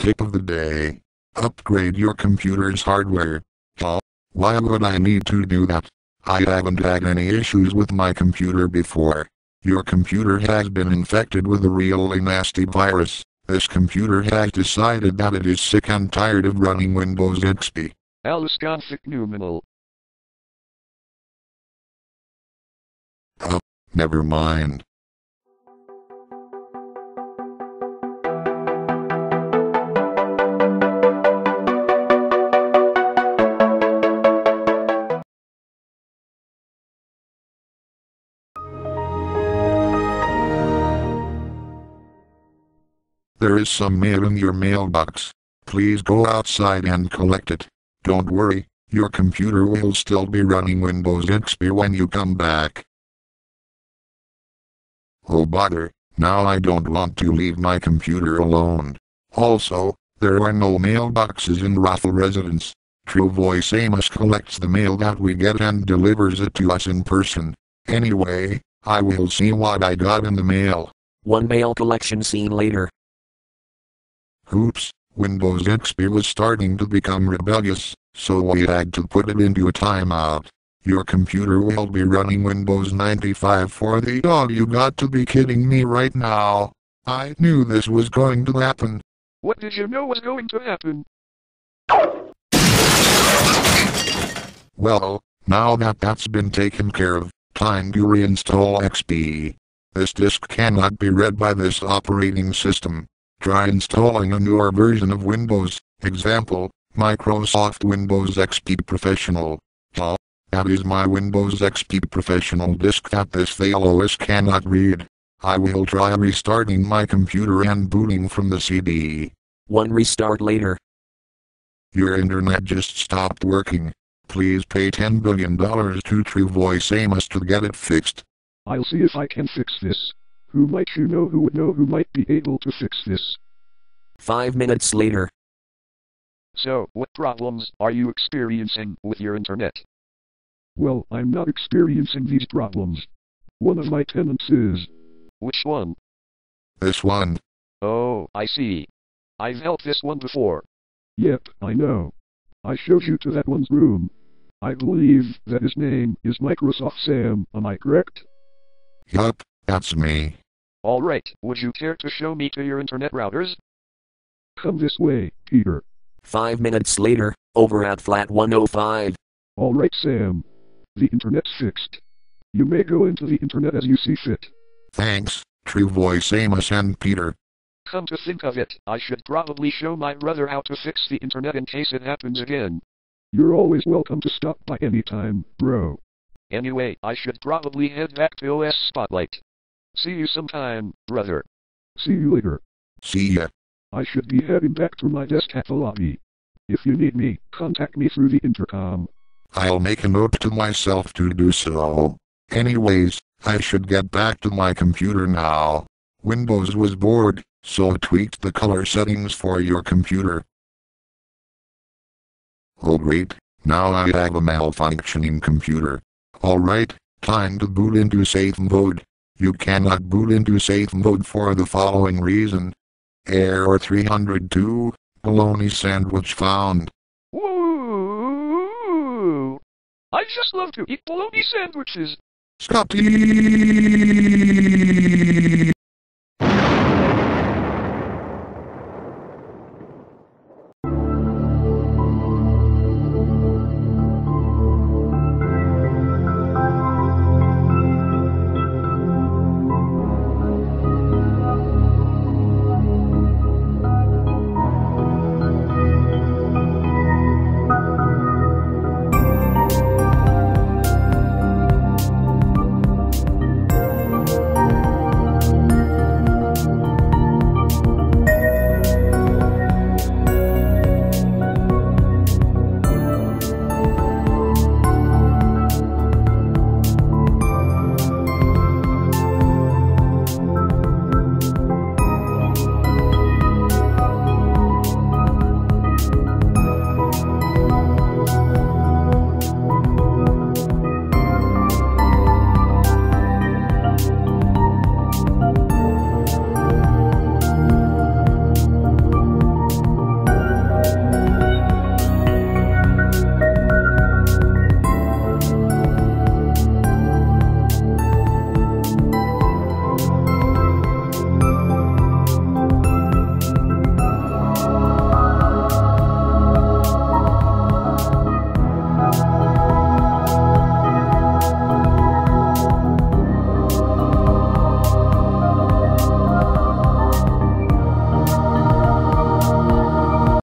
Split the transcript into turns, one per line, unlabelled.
Tip of the day. Upgrade your computer's hardware. Huh? Why would I need to do that? I haven't had any issues with my computer before. Your computer has been infected with a really nasty virus. This computer has decided that it is sick and tired of running Windows XP.
Gothic Numinal.
Oh, never mind. There is some mail in your mailbox. Please go outside and collect it. Don't worry, your computer will still be running Windows XP when you come back. Oh bother, now I don't want to leave my computer alone. Also, there are no mailboxes in Rofl residence. TruVoice Amos collects the mail that we get and delivers it to us in person. Anyway, I will see what I got in the mail.
One mail collection scene later.
Oops, Windows XP was starting to become rebellious, so we had to put it into a timeout. Your computer will be running Windows 95 for the oh you got to be kidding me right now. I knew this was going to happen.
What did you know was going to happen?
Well, now that that's been taken care of, time to reinstall XP. This disk cannot be read by this operating system. Try installing a newer version of Windows, example, Microsoft Windows XP Professional. Huh? That is my Windows XP Professional disk that this fail OS cannot read. I will try restarting my computer and booting from the CD.
One restart later.
Your internet just stopped working. Please pay $10 billion to TruVoice Amos to get it fixed.
I'll see if I can fix this. Who might you know who would know who might be able to fix this?
Five minutes later.
So, what problems are you experiencing with your internet? Well, I'm not experiencing these problems. One of my tenants is. Which one?
This one.
Oh, I see. I've helped this one before. Yep, I know. I showed you to that one's room. I believe that his name is Microsoft Sam, am I correct?
Yup, that's me.
Alright, would you care to show me to your internet routers? Come this way, Peter.
Five minutes later, over at flat 105.
Alright, Sam. The internet's fixed. You may go into the internet as you see fit.
Thanks, TruVoice Amos and Peter.
Come to think of it, I should probably show my brother how to fix the internet in case it happens again. You're always welcome to stop by anytime, bro. Anyway, I should probably head back to OS Spotlight. See you sometime, brother. See you later.
See ya.
I should be heading back to my desk at the lobby. If you need me, contact me through the intercom.
I'll make a note to myself to do so. Anyways, I should get back to my computer now. Windows was bored, so tweaked the color settings for your computer. Oh great, now I have a malfunctioning computer. Alright, time to boot into safe mode. You cannot boot into safe mode for the following reason. Error 302, bologna sandwich found.
Woo! I just love to eat bologna sandwiches.
Stop.